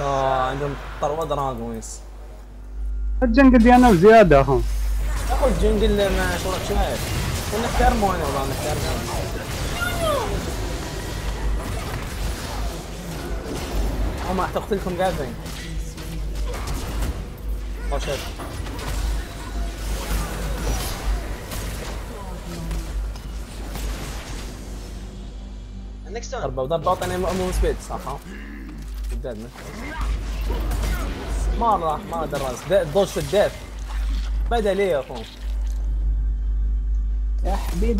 آه عندهم طروه دراغونيس الجنقل دي أنا وزيادة اخو اخو الجنجل ما شو راك شايف ونحترمه أنا والله نحترمه هم راح تقتلكم قاعدين. شيت. ضربه وضربه اعطيني مو سبيد صح؟ قدامنا ما راح ما درس في الديث بدأ لي يا اخو يا حبيبي.